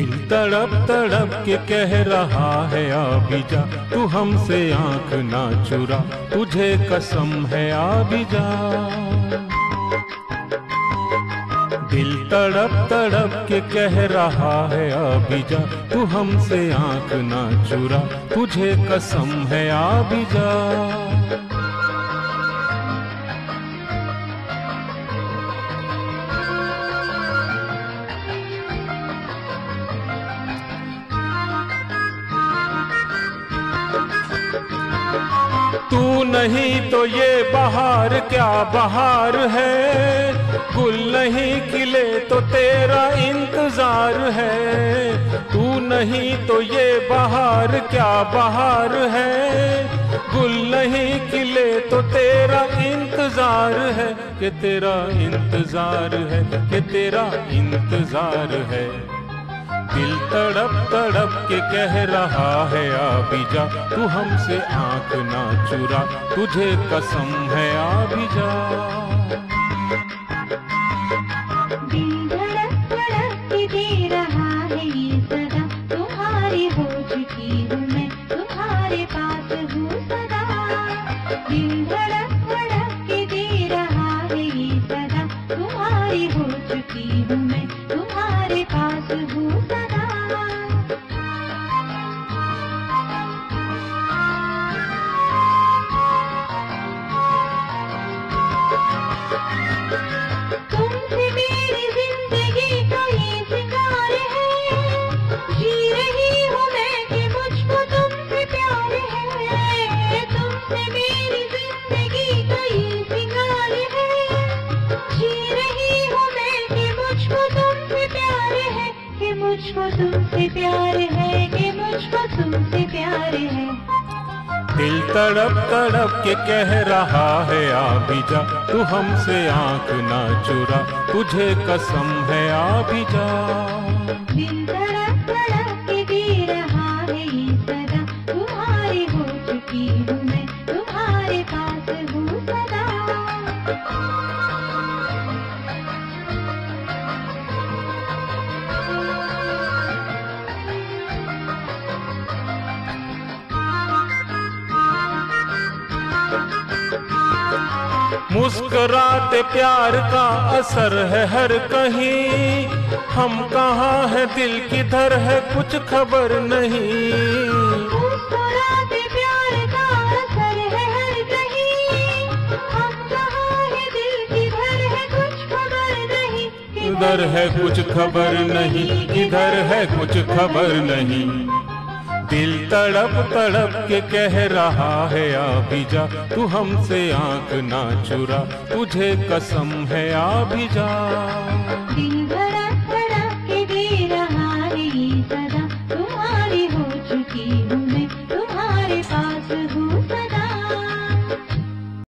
दिल तड़प तड़प के कह रहा है अभी जा तू हमसे आँख ना चुरा, तुझे कसम है आबिजा। दिल तड़प तड़प के कह रहा है अभी जा तू हमसे आँख ना चुरा, तुझे कसम है अभी तू नहीं तो ये बहार क्या बहार है? गुल नहीं खिले तो तेरा इंतज़ार है। तू नहीं तो ये बहार क्या बहार है? गुल नहीं खिले तो तेरा इंतज़ार है कि तेरा इंतज़ार है, कि तेरा इंतज़ार है। दिल तड़प तड़प के कह रहा है अभी जा तू हमसे आँख ना चुरा, तुझे कसम है अभी जा दिल धड़क धड़क के दे रहा ये तुम्हारी हो चुकी हूँ मैं, तुम्हारे पास हूँ मुझको तुमसे प्यार है कि मुझको तुमसे प्यार है। दिल तड़प तड़प के कह रहा है अभी जा तू हमसे आँख ना चुरा, तुझे कसम है आबिजा। जा दिल तड़प दे रहा है ये तुम्हारी हो चुकी हूँ मैं, तुम्हारे पास हूँ सदा। मुस्कुराते प्यार का असर है हर कहीं। हम कहाँ है दिल किधर है कुछ खबर नहीं। मुस्कुराते प्यार का असर है हर कहीं। हम कहाँ है दिल किधर है कुछ खबर नहीं। किधर है कुछ खबर नहीं। दिल तड़प तड़प के कह रहा है आभिजा तू हमसे आँख ना चुरा, तुझे कसम है अभी जा दिल भर